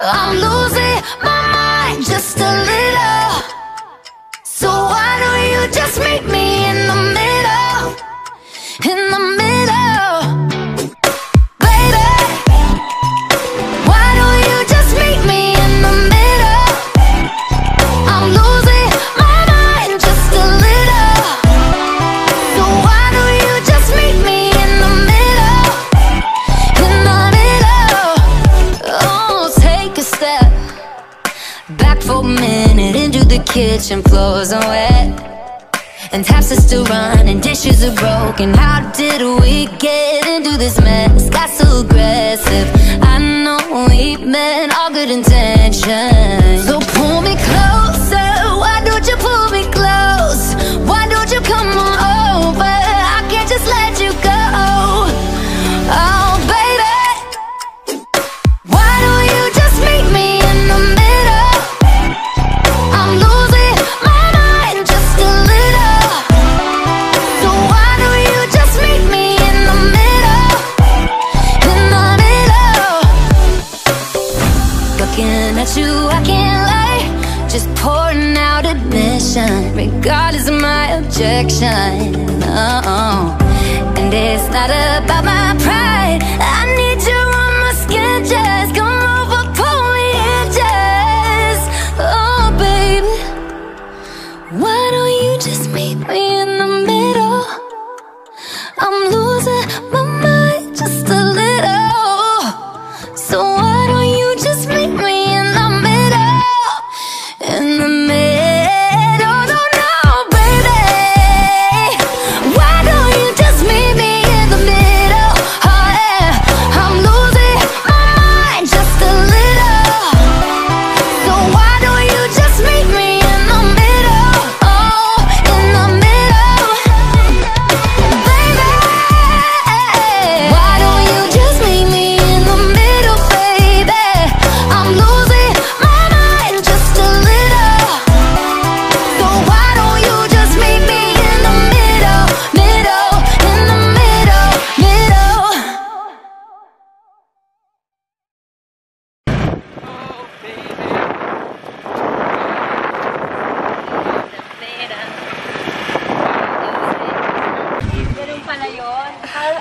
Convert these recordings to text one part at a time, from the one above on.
I'm losing my mind just a little for a minute Into the kitchen floors are wet And taps are still running, dishes are broken. How did we get into this mess? Got so aggressive. I know we meant all good intentions. you, I can't lie Just pouring out admission Regardless of my objection uh -oh. And it's not about my pride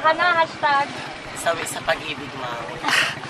Hana, hashtag. Sawi sa pag-ibig, ma'am.